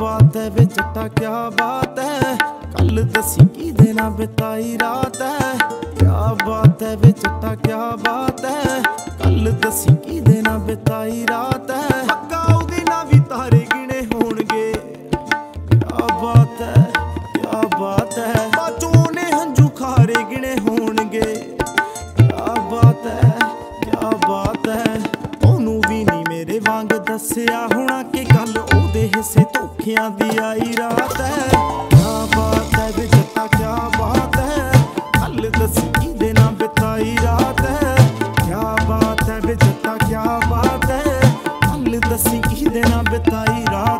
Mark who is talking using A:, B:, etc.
A: ਬਾਤ ਹੈ ਵੇ ਚਿੱਟਾ ਕਿਆ ਬਾਤ ਹੈ? ਕੱਲ ਦਸੀ ਕੀ ਦੇਣਾ ਬਿਤਾਈ ਰਾਤ ਹੈ? ਕਿਆ ਬਾਤ ਹੈ ਵੇ ਜੱਟਾ ਕਿਆ ਬਾਤ ਹੈ? ਕੱਲ ਦਸੀ ਕੀ ਦੇਣਾ ਬਿਤਾਈ ਰਾਤ ਹੈ? ਹੱਕਾ ਉਹਦੇ ਨਾਲ ਵੀ ਤਾਰੇ ਗਿਣੇ ਹੋਣਗੇ। ਕਿਆ ਬਾਤ ਹੈ, ਕਿਆ ਬਾਤ ਹੈ? ਬਾਚੋਂ ਨੇ ਹੰਝੂ ਖਾਰੇ ਗਿਣੇ ਹੋਣਗੇ। ਕਿਆ ਬਾਤ ਹੈ, ਕਿਆ ਬਾਤ ਹੈ? ਉਹਨੂੰ ਵੀ ਨਹੀਂ ਮੇਰੇ ਵਾਂਗ ਦੱਸਿਆ ਹੋਣਾ ਕਿ ਹਿੱਸੇ ਦੀ ਆਈ ਰਾਤ ਹੈ। ਕਿਆ ਬਾਤ ਹੈ ਵੇ ਜੱਟਾ ਕਿਆ ਬਾਤ ਹੈ। ਕੱਲ ਦੱਸੀ ਕਿਹਦੇ ਨਾਲ ਬਿਤਾਈ ਰਾਤ ਹੈ। ਕਿਆ ਬਾਤ ਹੈ ਵੇ ਜੱਟਾ ਕਿਆ ਬਾਤ ਹੈ। ਕੱਲ ਦੱਸੀ ਕਿਹਦੇ ਨਾਲ ਬਿਤਾਈ ਰਾਤ